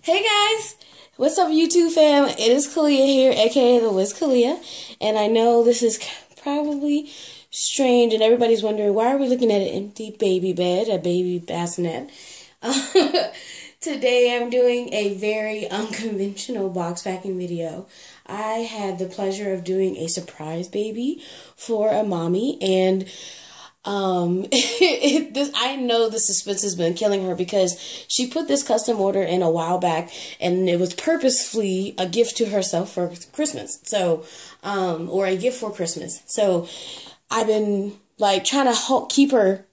Hey guys, what's up YouTube fam? It is Kelea here, aka the Wiz Kelea, and I know this is probably strange and everybody's wondering why are we looking at an empty baby bed, a baby bassinet. Today I'm doing a very unconventional box packing video. I had the pleasure of doing a surprise baby for a mommy and um, it, this, I know the suspense has been killing her because she put this custom order in a while back and it was purposefully a gift to herself for Christmas. So, um, or a gift for Christmas. So I've been like trying to ho- keep her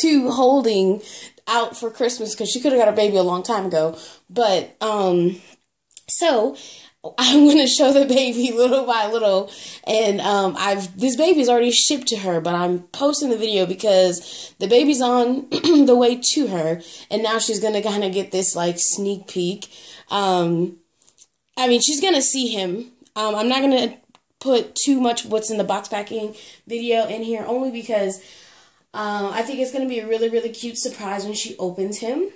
to holding out for Christmas because she could have got a baby a long time ago. But, um, so I'm gonna show the baby little by little, and um, I've this baby's already shipped to her, but I'm posting the video because the baby's on the way to her, and now she's gonna kind of get this like sneak peek. Um, I mean, she's gonna see him. Um, I'm not gonna put too much what's in the box packing video in here, only because um, I think it's gonna be a really really cute surprise when she opens him.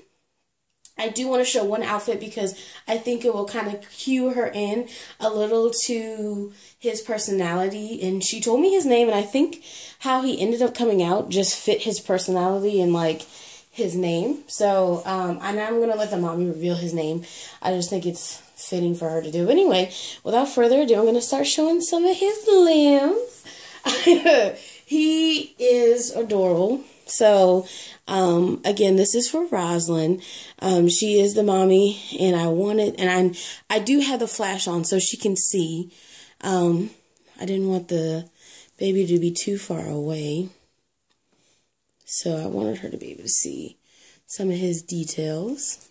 I do want to show one outfit because I think it will kind of cue her in a little to his personality. And she told me his name, and I think how he ended up coming out just fit his personality and like his name. So, um, and I'm going to let the mommy reveal his name. I just think it's fitting for her to do. Anyway, without further ado, I'm going to start showing some of his limbs. he is adorable. So, um, again, this is for Roslyn. Um, she is the mommy, and I wanted, and I'm, I do have the flash on so she can see. Um, I didn't want the baby to be too far away, so I wanted her to be able to see some of his details.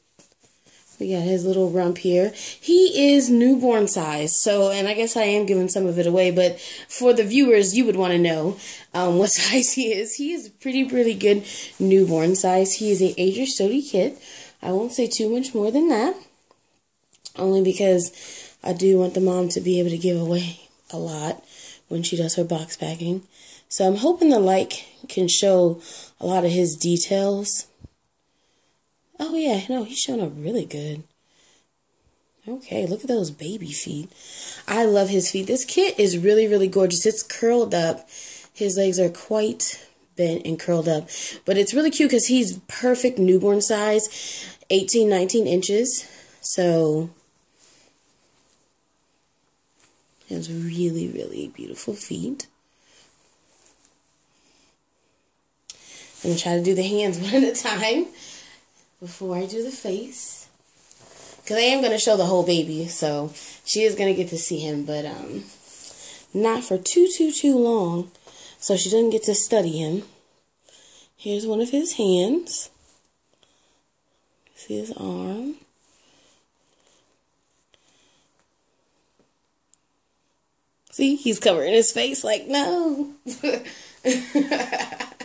We got his little rump here. He is newborn size, so, and I guess I am giving some of it away, but for the viewers, you would want to know um, what size he is. He is pretty, pretty good newborn size. He is a Adrie Stoete kit. I won't say too much more than that, only because I do want the mom to be able to give away a lot when she does her box packing. So I'm hoping the light can show a lot of his details Oh, yeah, no, he's showing up really good. Okay, look at those baby feet. I love his feet. This kit is really, really gorgeous. It's curled up. His legs are quite bent and curled up. But it's really cute because he's perfect newborn size, 18, 19 inches. So, he has really, really beautiful feet. I'm going to try to do the hands one at a time before I do the face. Because I am going to show the whole baby, so she is going to get to see him, but um, not for too, too, too long, so she doesn't get to study him. Here's one of his hands. See his arm. See, he's covering his face like, no.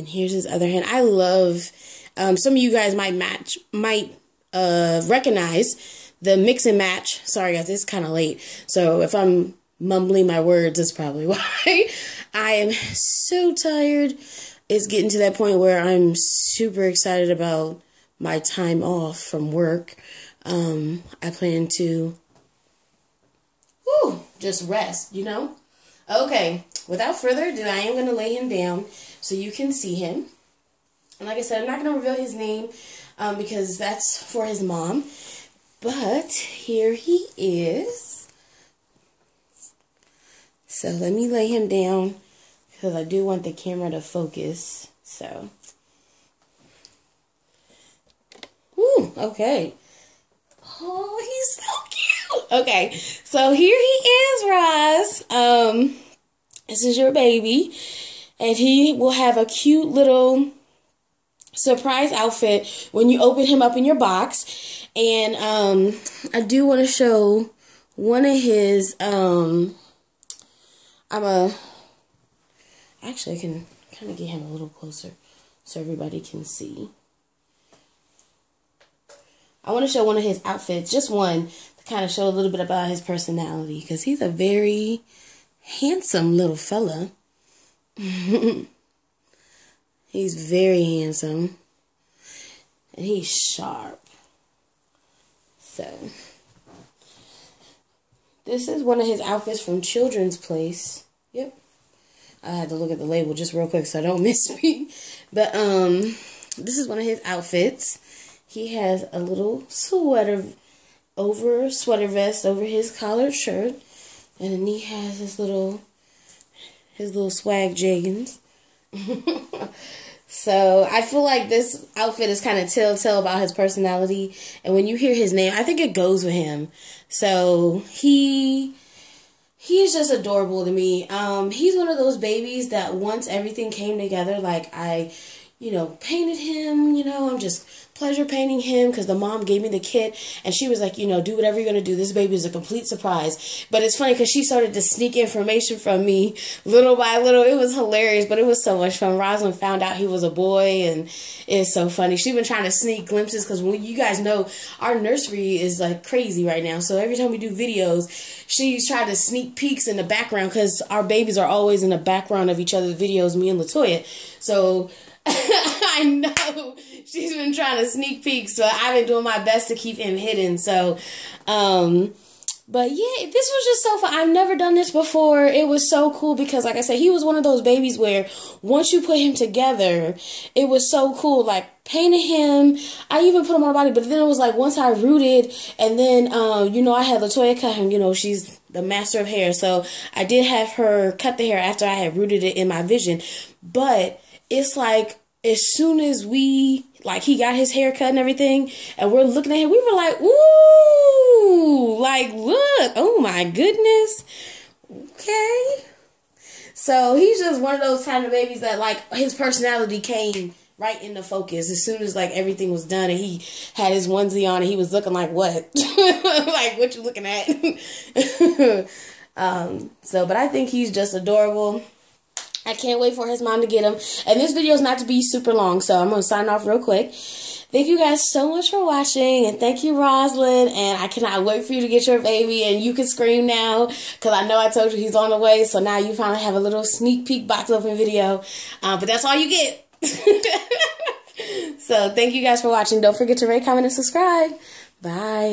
And here's his other hand. I love, um, some of you guys might match, might uh, recognize the mix and match. Sorry guys, it's kind of late. So if I'm mumbling my words, that's probably why. I am so tired. It's getting to that point where I'm super excited about my time off from work. Um, I plan to whew, just rest, you know? Okay, without further ado, I am going to lay him down so you can see him. And like I said, I'm not going to reveal his name um, because that's for his mom. But here he is. So let me lay him down because I do want the camera to focus. So, Ooh, okay. Oh, he's so cute. Okay, so here he is, Roz. Um, this is your baby and he will have a cute little surprise outfit when you open him up in your box. And um, I do want to show one of his. Um, I'm a. Actually, I can kind of get him a little closer so everybody can see. I want to show one of his outfits, just one, to kind of show a little bit about his personality because he's a very handsome little fella. He's very handsome. And he's sharp. So, this is one of his outfits from Children's Place. Yep. I had to look at the label just real quick so I don't misspeak. But, um, this is one of his outfits. He has a little sweater over sweater vest over his collared shirt, and then he has his little his little swag jeggings. so I feel like this outfit is kind of telltale about his personality, and when you hear his name, I think it goes with him. So he he is just adorable to me. Um, he's one of those babies that once everything came together, like I you know, painted him, you know, I'm just pleasure painting him because the mom gave me the kit and she was like, you know, do whatever you're going to do. This baby is a complete surprise. But it's funny because she started to sneak information from me little by little. It was hilarious, but it was so much fun. Roslyn found out he was a boy and it's so funny. She's been trying to sneak glimpses because when you guys know our nursery is like crazy right now. So every time we do videos, she's trying to sneak peeks in the background because our babies are always in the background of each other's videos, me and Latoya. So I know she's been trying to sneak peeks, but I've been doing my best to keep him hidden. So, um, but yeah, this was just so fun. I've never done this before. It was so cool because, like I said, he was one of those babies where once you put him together, it was so cool. Like painted him. I even put him on my body, but then it was like once I rooted, and then um, you know I had Latoya cut him. You know she's the master of hair, so I did have her cut the hair after I had rooted it in my vision. But it's like as soon as we like he got his hair cut and everything and we're looking at him we were like ooh like look oh my goodness. Okay. So he's just one of those kind of babies that like his personality came right into focus as soon as like everything was done and he had his onesie on and he was looking like what? Like what you looking at? Um so but i think he's just adorable I can't wait for his mom to get him. And this video is not to be super long, so I'm going to sign off real quick. Thank you guys so much for watching, and thank you, Roslyn. And I cannot wait for you to get your baby, and you can scream now, because I know I told you he's on the way, so now you finally have a little sneak peek box open video. Uh, but that's all you get. so thank you guys for watching. Don't forget to rate, comment, and subscribe. Bye.